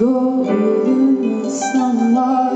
go in the sunlight